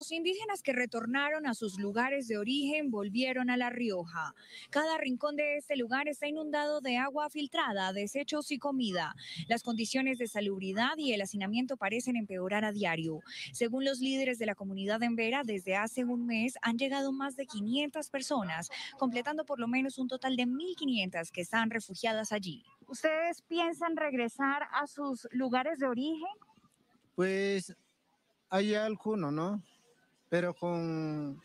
Los indígenas que retornaron a sus lugares de origen volvieron a La Rioja. Cada rincón de este lugar está inundado de agua filtrada, desechos y comida. Las condiciones de salubridad y el hacinamiento parecen empeorar a diario. Según los líderes de la comunidad en Vera, desde hace un mes han llegado más de 500 personas, completando por lo menos un total de 1.500 que están refugiadas allí. ¿Ustedes piensan regresar a sus lugares de origen? Pues hay alguno, ¿no? Pero con,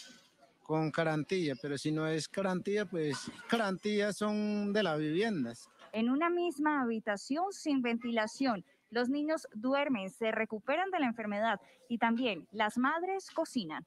con garantía, pero si no es garantía, pues garantías son de las viviendas. En una misma habitación sin ventilación, los niños duermen, se recuperan de la enfermedad y también las madres cocinan.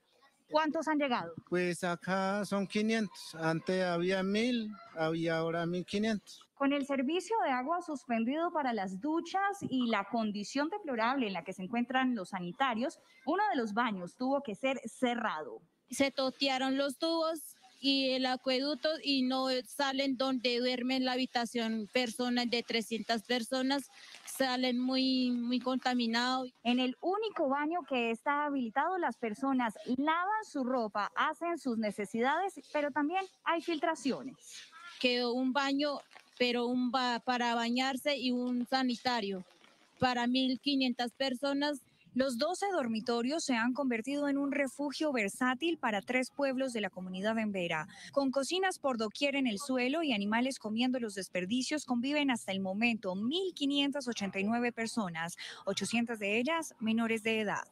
¿Cuántos han llegado? Pues acá son 500. Antes había 1000, había ahora 1500. Con el servicio de agua suspendido para las duchas y la condición deplorable en la que se encuentran los sanitarios, uno de los baños tuvo que ser cerrado. Se totearon los tubos y el acueducto y no salen donde duermen la habitación personas de 300 personas salen muy muy contaminados. En el único baño que está habilitado las personas lavan su ropa, hacen sus necesidades, pero también hay filtraciones. Quedó un baño pero un ba para bañarse y un sanitario para 1.500 personas. Los 12 dormitorios se han convertido en un refugio versátil para tres pueblos de la comunidad en Vera. Con cocinas por doquier en el suelo y animales comiendo los desperdicios, conviven hasta el momento 1.589 personas, 800 de ellas menores de edad.